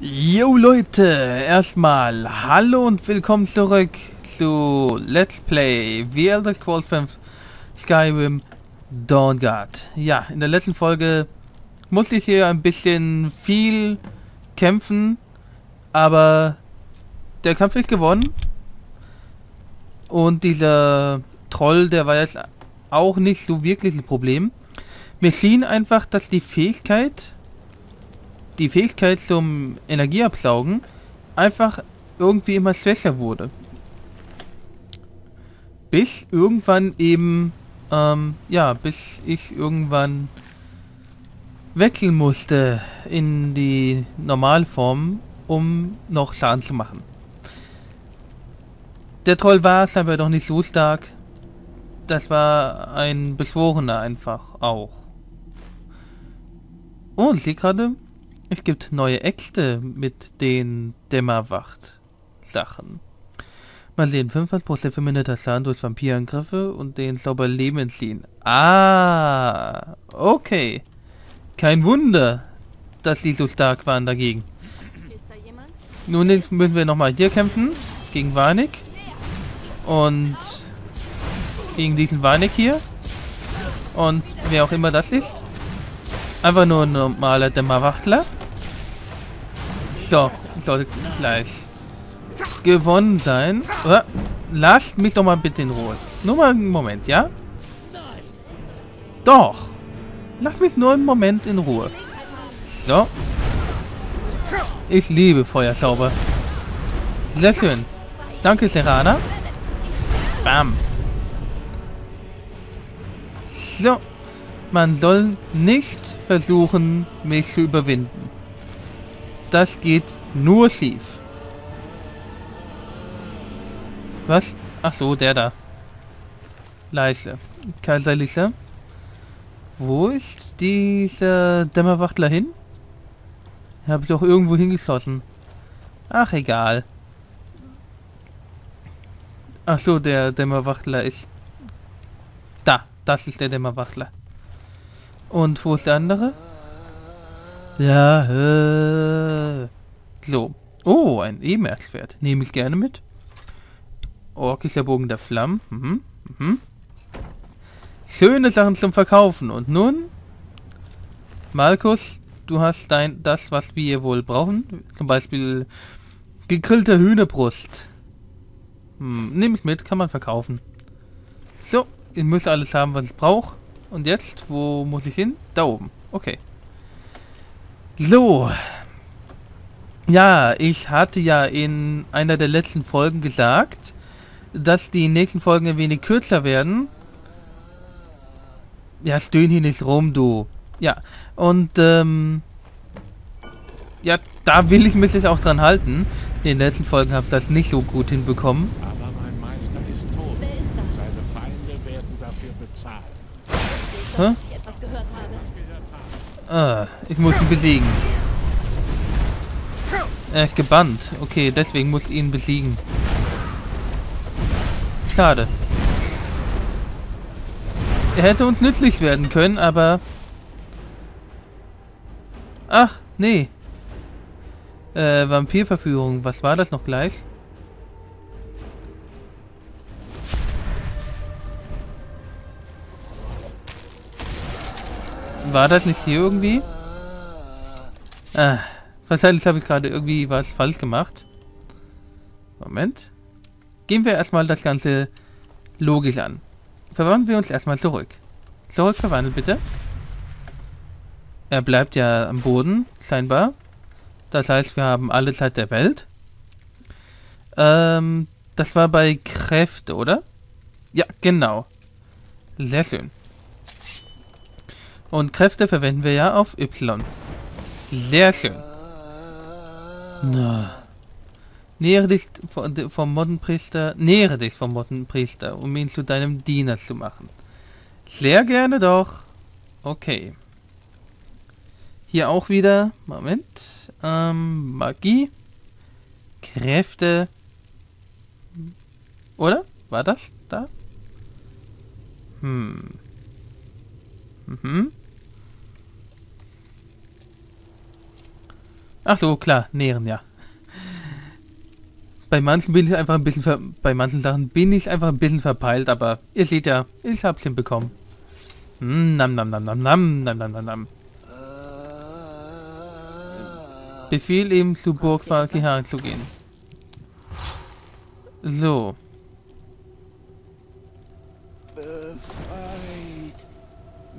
Jo Leute, erstmal hallo und willkommen zurück zu Let's Play The Elder Scrolls 5 Skyrim Dawnguard. Ja, in der letzten Folge musste ich hier ein bisschen viel kämpfen, aber der Kampf ist gewonnen. Und dieser Troll, der war jetzt auch nicht so wirklich ein Problem. Mir schien einfach, dass die Fähigkeit die Fähigkeit zum Energieabsaugen einfach irgendwie immer schwächer wurde. Bis irgendwann eben, ähm, ja, bis ich irgendwann wechseln musste in die Normalform, um noch Schaden zu machen. Der Troll war scheinbar doch nicht so stark. Das war ein Beschworener einfach auch. Oh, sehe gerade, es gibt neue Äxte mit den Dämmerwacht-Sachen. Mal sehen, 25% verminderter Schaden durch Vampirangriffe und den Zauber Leben entziehen. Ah, okay. Kein Wunder, dass die so stark waren dagegen. Nun müssen wir nochmal hier kämpfen, gegen Warnig. Und gegen diesen Warnig hier. Und wer auch immer das ist. Einfach nur ein normaler Dämmerwachtler. So, sollte gleich gewonnen sein. Oder? Lasst mich doch mal bitte in Ruhe. Nur mal einen Moment, ja? Doch. Lasst mich nur einen Moment in Ruhe. So. Ich liebe Feuerzauber. Sehr schön. Danke, Serana. Bam. So. Man soll nicht versuchen, mich zu überwinden. Das geht nur schief. Was? Ach so, der da. Leiche. Kaiserliche. Wo ist dieser Dämmerwachtler hin? Habe ich doch irgendwo hingeschossen. Ach, egal. Ach so, der Dämmerwachtler ist... Da, das ist der Dämmerwachtler. Und wo ist der andere? Ja, äh. So. Oh, ein E-Max-Schwert. Nehme ich gerne mit. Orkischer Bogen der Flammen. Mhm. Mhm. Schöne Sachen zum Verkaufen. Und nun? Markus, du hast dein das, was wir wohl brauchen. Zum Beispiel gegrillte Hühnerbrust. Hm, nehme ich mit, kann man verkaufen. So, ihr müsst alles haben, was ich brauche. Und jetzt, wo muss ich hin? Da oben. Okay. So. Ja, ich hatte ja in einer der letzten Folgen gesagt, dass die nächsten Folgen ein wenig kürzer werden. Ja, stöhn hier nicht rum, du. Ja, und ähm, ja, da will ich mich jetzt auch dran halten. In den letzten Folgen habe ich das nicht so gut hinbekommen. Aber mein Meister ist tot. Ist Seine Feinde werden dafür bezahlt. Hä? Ah, ich muss ihn besiegen. Er ist gebannt. Okay, deswegen muss ich ihn besiegen. Schade. Er hätte uns nützlich werden können, aber... Ach, nee. Äh, Vampirverführung. Was war das noch gleich? War das nicht hier irgendwie? Ah, wahrscheinlich habe ich gerade irgendwie was falsch gemacht. Moment. Gehen wir erstmal das Ganze logisch an. Verwandeln wir uns erstmal zurück. Zurück verwandeln bitte. Er bleibt ja am Boden, scheinbar. Das heißt, wir haben alle Zeit der Welt. Ähm, das war bei Kräfte, oder? Ja, genau. Sehr schön. Und Kräfte verwenden wir ja auf Y. Sehr schön. Na. Nähere dich vom Moddenpriester, nähere dich vom Moddenpriester, um ihn zu deinem Diener zu machen. Sehr gerne doch. Okay. Hier auch wieder, Moment, ähm, Magie, Kräfte, oder? War das da? Hm. Mhm. Ach so, klar, nähren, ja. Bei manchen bin ich einfach ein bisschen ver bei manchen Sachen bin ich einfach ein bisschen verpeilt, aber ihr seht ja, ich hab's hinbekommen. Mm, nam nam nam nam nam nam nam nam nam. Befehl ihm zu Burg Fakihan zu gehen. So.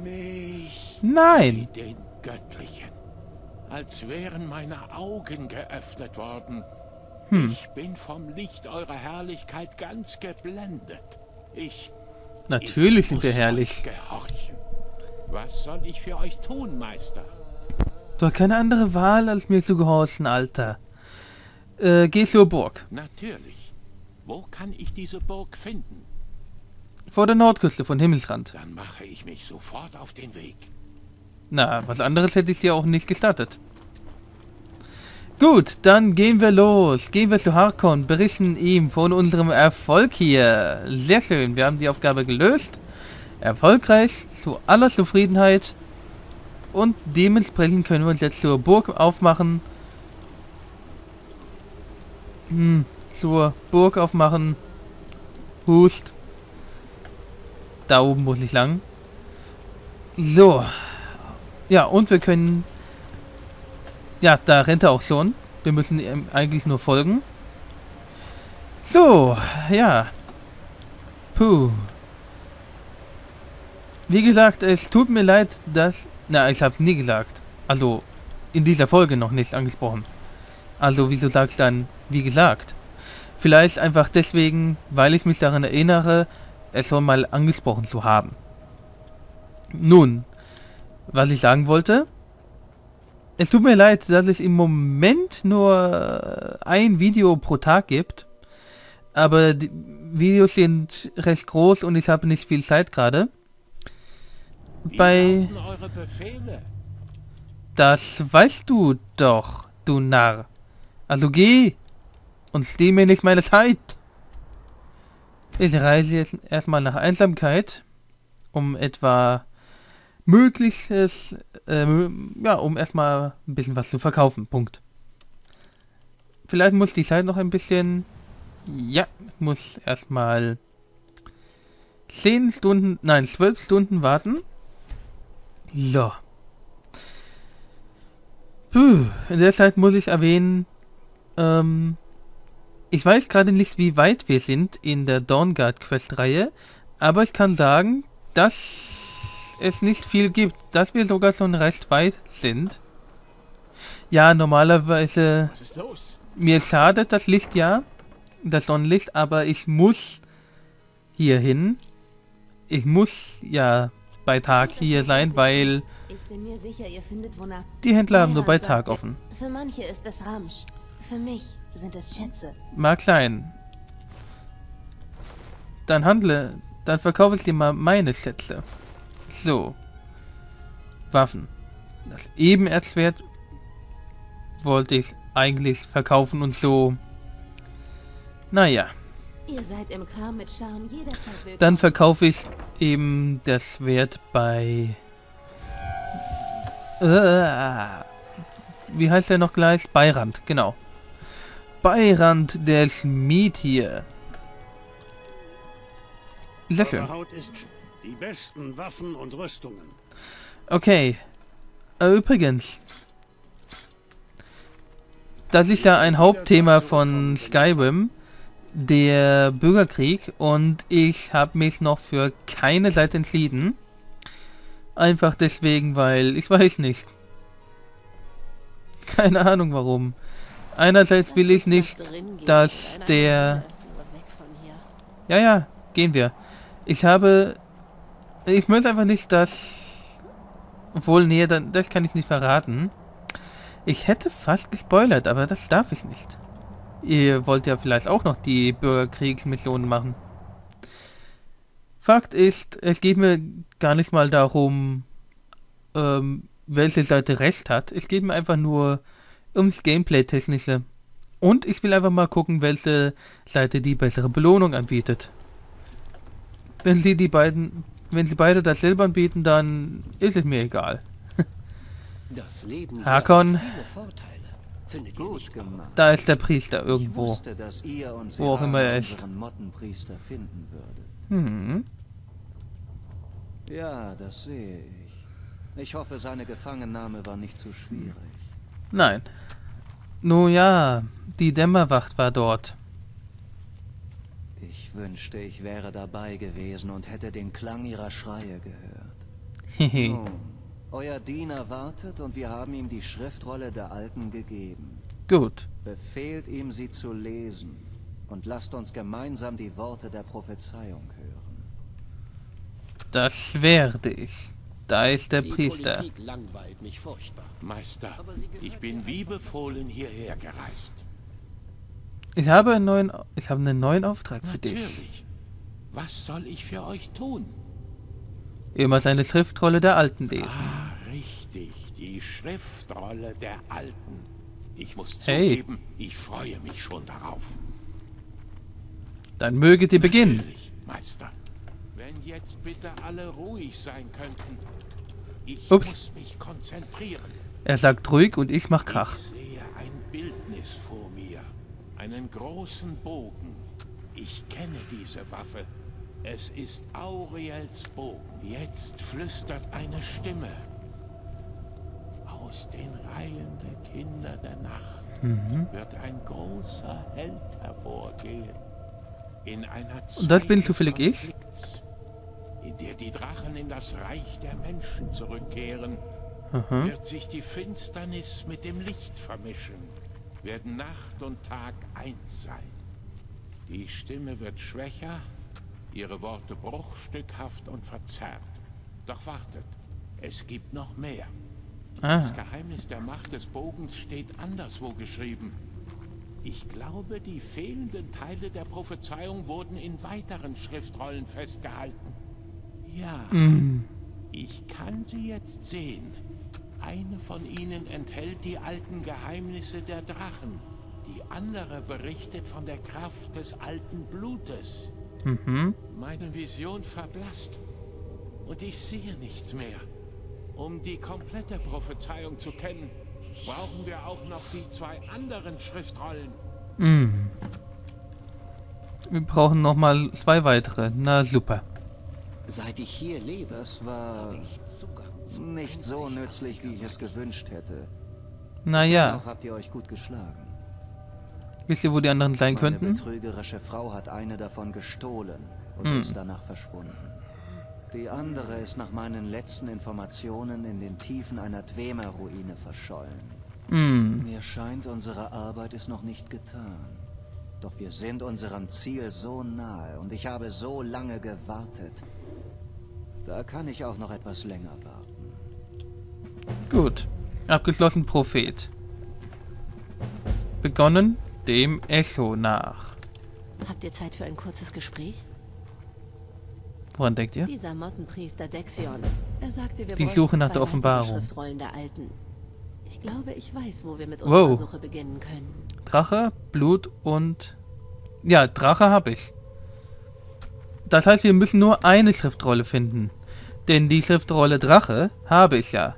Mich. Nein! Den Göttlichen. Als wären meine Augen geöffnet worden. Hm. Ich bin vom Licht eurer Herrlichkeit ganz geblendet. Ich. Natürlich ich sind wir herrlich. Gehorchen. Was soll ich für euch tun, Meister? Du hast keine andere Wahl, als mir zu gehorchen, Alter. Äh, geh zur Burg. Natürlich. Wo kann ich diese Burg finden? Vor der Nordküste von Himmelsrand. Dann mache ich mich sofort auf den Weg. Na, was anderes hätte ich dir auch nicht gestattet. Gut, dann gehen wir los. Gehen wir zu Harkon, berichten ihm von unserem Erfolg hier. Sehr schön, wir haben die Aufgabe gelöst. Erfolgreich, zu aller Zufriedenheit. Und dementsprechend können wir uns jetzt zur Burg aufmachen. Hm, zur Burg aufmachen. Hust. Da oben muss ich lang. So. Ja, und wir können... Ja, da rennt er auch schon. Wir müssen ihm eigentlich nur folgen. So, ja. Puh. Wie gesagt, es tut mir leid, dass... Na, ich hab's nie gesagt. Also, in dieser Folge noch nicht angesprochen. Also, wieso sagst du dann, wie gesagt? Vielleicht einfach deswegen, weil ich mich daran erinnere, es schon mal angesprochen zu haben. Nun, was ich sagen wollte, es tut mir leid, dass es im Moment nur ein Video pro Tag gibt, aber die Videos sind recht groß und ich habe nicht viel Zeit gerade. Bei lauten eure Befehle? das weißt du doch, du Narr. Also geh und steh mir nicht meine Zeit. Ich reise jetzt erstmal nach Einsamkeit, um etwa mögliches, äh, ja, um erstmal ein bisschen was zu verkaufen. Punkt. Vielleicht muss die Zeit noch ein bisschen, ja, muss erstmal 10 Stunden, nein, 12 Stunden warten. So. Puh, in der Zeit muss ich erwähnen, ähm, ich weiß gerade nicht, wie weit wir sind in der Dawnguard Quest-Reihe, aber ich kann sagen, dass es nicht viel gibt, dass wir sogar schon recht weit sind. Ja, normalerweise, Was ist los? mir schadet das Licht ja, das Sonnenlicht, aber ich muss hier hin. Ich muss ja bei Tag hier sein, weil Ich bin mir sicher, ihr findet wonach. die Händler haben nur bei Tag sagte, offen. Für manche ist es Ramsch. Für mich sind es Schätze. Mag sein. Dann handle, dann verkaufe ich dir mal meine Schätze. So. Waffen. Das Ebenerzwert wollte ich eigentlich verkaufen und so. Naja, Ihr seid im Kram mit Charme jederzeit willkommen. dann verkaufe ich eben das Wert bei... Äh, wie heißt der noch gleich? Beirand, genau. Beirand der Schmied hier. Sehr schön. Die besten Waffen und Rüstungen. Okay. Äh, übrigens. Das ist ja ein Hauptthema von Skyrim, der Bürgerkrieg, und ich habe mich noch für keine Seite entschieden. Einfach deswegen, weil ich weiß nicht. Keine Ahnung warum. Einerseits will ich nicht, dass der... Ja, ja, gehen wir. Ich habe... Ich möchte einfach nicht, dass... Obwohl, nee, dann, das kann ich nicht verraten. Ich hätte fast gespoilert, aber das darf ich nicht. Ihr wollt ja vielleicht auch noch die Bürgerkriegsmissionen machen. Fakt ist, es geht mir gar nicht mal darum, ähm, welche Seite recht hat. Es geht mir einfach nur ums Gameplay-Technische. Und ich will einfach mal gucken, welche Seite die bessere Belohnung anbietet. Wenn sie die beiden, wenn sie beide dasselbe anbieten, dann ist es mir egal. Das Leben Hakon. Gut gemacht. Da ist der Priester irgendwo. wusste, dass ihr uns Wo auch immer er ist. unseren Mottenpriester finden würdet. Hm. Ja, das sehe ich. Ich hoffe, seine Gefangennahme war nicht zu schwierig. Nein. Nun ja, die Dämmerwacht war dort. Ich wünschte, ich wäre dabei gewesen und hätte den Klang ihrer Schreie gehört. Nun, euer Diener wartet und wir haben ihm die Schriftrolle der Alten gegeben. Gut. Befehlt ihm, sie zu lesen und lasst uns gemeinsam die Worte der Prophezeiung hören. Das werde ich. Da ist der Priester. Meister, ich bin wie befohlen hierher gereist. Ich habe einen neuen, ich habe einen neuen Auftrag für dich. Natürlich. Was soll ich für euch tun? Immer seine Schriftrolle der Alten lesen. Ah, richtig. Die Schriftrolle der Alten. Ich muss Hey. zugeben, ich freue mich schon darauf. Dann möget ihr beginnen. Natürlich, Meister. Wenn jetzt bitte alle ruhig sein könnten. Ich Ups. muss mich konzentrieren. Er sagt ruhig und ich mach Krach. Ich sehe ein Bildnis vor mir. Einen großen Bogen. Ich kenne diese Waffe. Es ist Auriels Bogen. Jetzt flüstert eine Stimme. Aus den Reihen der Kinder der Nacht wird ein großer Held hervorgehen. In einer Zeit Und das bin zufällig ich? In der die Drachen in das Reich der Menschen zurückkehren, Aha. wird sich die Finsternis mit dem Licht vermischen, werden Nacht und Tag eins sein. Die Stimme wird schwächer, ihre Worte bruchstückhaft und verzerrt. Doch wartet, es gibt noch mehr. Ah, Das Geheimnis der Macht des Bogens steht anderswo geschrieben. Ich glaube, die fehlenden Teile der Prophezeiung wurden in weiteren Schriftrollen festgehalten. Ja, mm, ich kann sie jetzt sehen. Eine von ihnen enthält die alten Geheimnisse der Drachen. Die andere berichtet von der Kraft des alten Blutes. mhm. Meine Vision verblasst und ich sehe nichts mehr. Um die komplette Prophezeiung zu kennen, brauchen wir auch noch die zwei anderen Schriftrollen. Mm. Wir brauchen noch mal zwei weitere. Na super. Seit ich hier lebe, Das war nicht so nützlich, wie ich es gewünscht hätte. Naja, habt ihr euch gut geschlagen. wisst ihr, wo die anderen sein Meine könnten? betrügerische Frau hat eine davon gestohlen und Hm. ist danach verschwunden. Die andere ist nach meinen letzten Informationen in den Tiefen einer Dwemer-Ruine verschollen. Mm. Mir scheint, unsere Arbeit ist noch nicht getan. Doch wir sind unserem Ziel so nahe und ich habe so lange gewartet. Da kann ich auch noch etwas länger warten. Gut. Abgeschlossen Prophet. Begonnen dem Echo nach. Habt ihr Zeit für ein kurzes Gespräch? Woran denkt ihr? Dieser Mottenpriester Dexion. Er sagte, wir Die Suche nach der Offenbarung. Der Alten. Ich glaube, ich weiß, wo wir mit Wow. unserer Suche beginnen können. Drache, Blut und... Ja, Drache habe ich. Das heißt, wir müssen nur eine Schriftrolle finden. Denn die Schriftrolle Drache habe ich ja.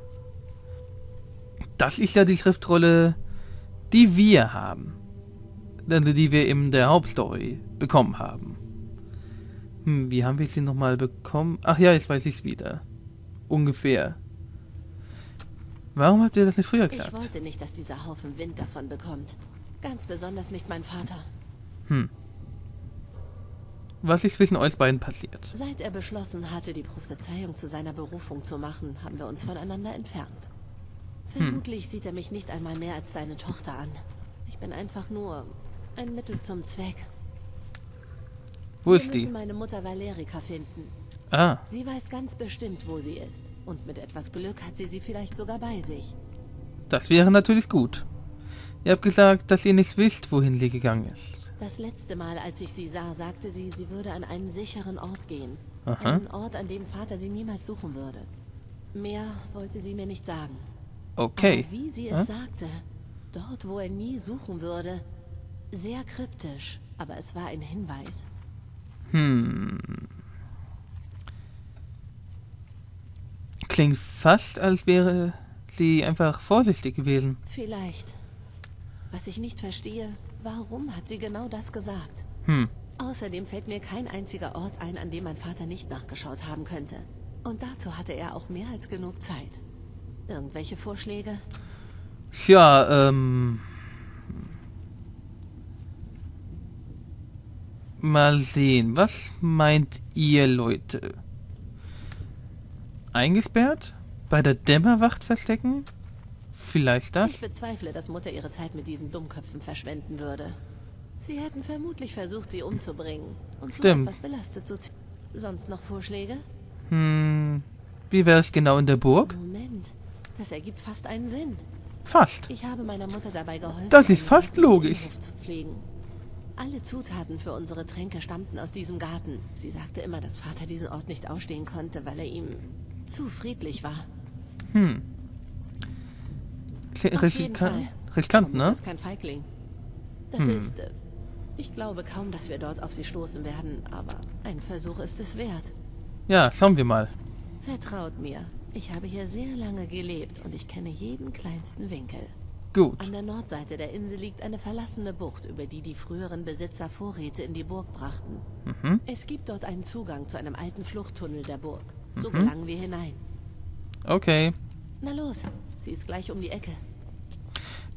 Das ist ja die Schriftrolle, die wir haben. Die wir in der Hauptstory bekommen haben. Hm, wie haben wir sie nochmal bekommen? Ach ja, jetzt weiß ich es wieder. Ungefähr. Warum habt ihr das nicht früher Ich gesagt? wollte nicht, dass dieser Haufen Wind davon bekommt. Ganz besonders nicht mein Vater. Was ist zwischen euch beiden passiert? Seit er beschlossen hatte, die Prophezeiung zu seiner Berufung zu machen, haben wir uns voneinander entfernt. Vermutlich sieht er mich nicht einmal mehr als seine Tochter an. Ich bin einfach nur ein Mittel zum Zweck. Wo wir ist die? müssen meine Mutter Valerika finden. Ah, Sie weiß ganz bestimmt, wo sie ist. Und mit etwas Glück hat sie sie vielleicht sogar bei sich. das wäre natürlich gut. Ihr habt gesagt, dass ihr nicht wisst, wohin sie gegangen ist. Das letzte Mal, als ich sie sah, sagte sie, sie würde an einen sicheren Ort gehen. Aha. Einen Ort, an dem Vater sie niemals suchen würde. Mehr wollte sie mir nicht sagen. Okay. Aber wie sie es sagte, dort, wo er nie suchen würde, sehr kryptisch, aber es war ein Hinweis. Hm. Klingt fast, als wäre sie einfach vorsichtig gewesen. Vielleicht. Was ich nicht verstehe, warum hat sie genau das gesagt? Hm. Außerdem fällt mir kein einziger Ort ein, an dem mein Vater nicht nachgeschaut haben könnte. Und dazu hatte er auch mehr als genug Zeit. Irgendwelche Vorschläge? Tja, ähm... Mal sehen, was meint ihr, Leute? Eingesperrt? Bei der Dämmerwacht verstecken? Vielleicht das? Ich bezweifle, dass Mutter ihre Zeit mit diesen Dummköpfen verschwenden würde. Sie hätten vermutlich versucht, sie umzubringen. Und so Stimmt. etwas belastet so Sonst noch Vorschläge? Hm, wie wäre es genau in der Burg? Moment, das ergibt fast einen Sinn. Fast. Ich habe meiner Mutter dabei geholfen, Das ist fast logisch. Alle Zutaten für unsere Tränke stammten aus diesem Garten. Sie sagte immer, dass Vater diesen Ort nicht ausstehen konnte, weil er ihm zu friedlich war. Hm. Riskant, ne? ist kein Feigling. Das Hm. ist... Äh, ich glaube kaum, dass wir dort auf sie stoßen werden, aber ein Versuch ist es wert. Ja, schauen wir mal. Vertraut mir. Ich habe hier sehr lange gelebt und ich kenne jeden kleinsten Winkel. Gut. An der Nordseite der Insel liegt eine verlassene Bucht, über die die früheren Besitzer Vorräte in die Burg brachten. Mhm. Es gibt dort einen Zugang zu einem alten Fluchttunnel der Burg. So Mhm. gelangen wir hinein. Okay. Na los, sie ist gleich um die Ecke.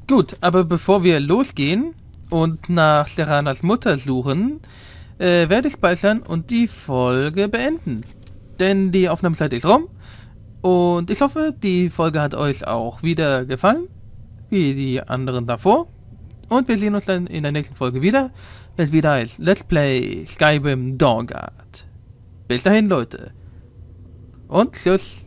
Gut, aber bevor wir losgehen und nach Seranas Mutter suchen, äh, werde ich speichern und die Folge beenden. Denn die Aufnahmezeit ist rum. Und ich hoffe, die Folge hat euch auch wieder gefallen, wie die anderen davor. Und wir sehen uns dann in der nächsten Folge wieder, wenn es wieder heißt Let's Play Skyrim Dawnguard. Bis dahin, Leute. Und tschüss.